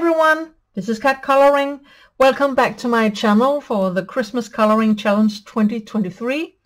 everyone, this is CatColouring. Welcome back to my channel for the Christmas Coloring Challenge 2023.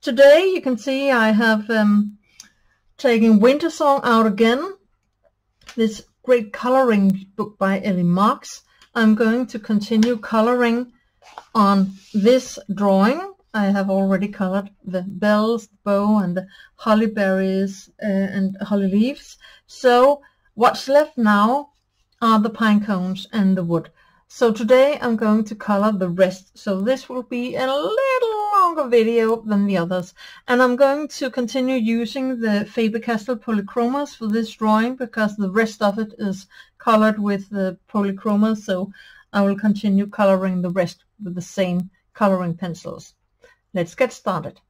Today you can see I have um, taken Winter Song out again. This great coloring book by Ellie Marks. I'm going to continue coloring on this drawing. I have already colored the bells, the bow and the holly berries uh, and holly leaves. So what's left now are the pine cones and the wood. So today I'm going to color the rest. So this will be a little longer video than the others. And I'm going to continue using the Faber-Castell Polychromos for this drawing because the rest of it is colored with the Polychromos. So I will continue coloring the rest with the same coloring pencils. Let's get started.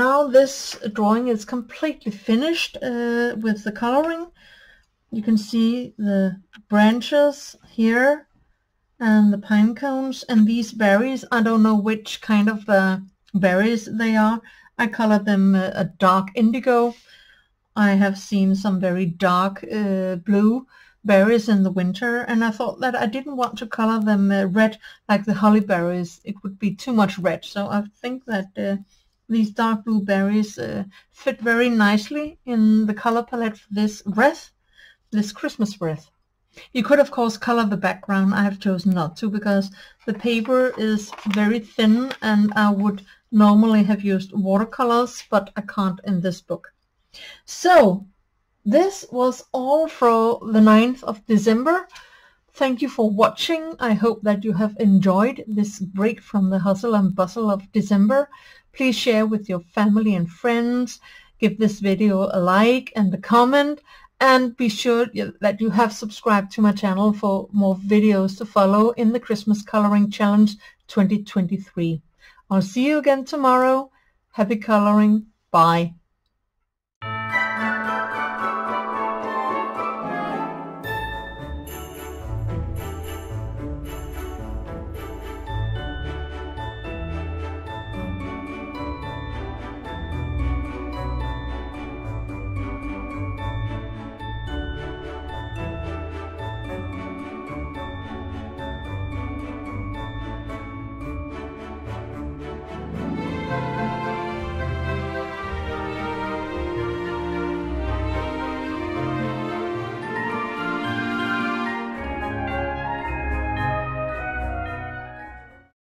Now this drawing is completely finished uh, with the coloring. You can see the branches here and the pine cones and these berries. I don't know which kind of uh, berries they are. I colored them uh, a dark indigo. I have seen some very dark uh, blue berries in the winter and I thought that I didn't want to color them uh, red like the holly berries. It would be too much red. So I think that uh, these dark blue berries uh, fit very nicely in the color palette for this wreath, this Christmas wreath. You could of course color the background. I have chosen not to because the paper is very thin and I would normally have used watercolors but I can't in this book. So this was all for the 9th of December. Thank you for watching. I hope that you have enjoyed this break from the hustle and bustle of December. Please share with your family and friends. Give this video a like and a comment and be sure that you have subscribed to my channel for more videos to follow in the Christmas Coloring Challenge 2023. I'll see you again tomorrow. Happy coloring. Bye.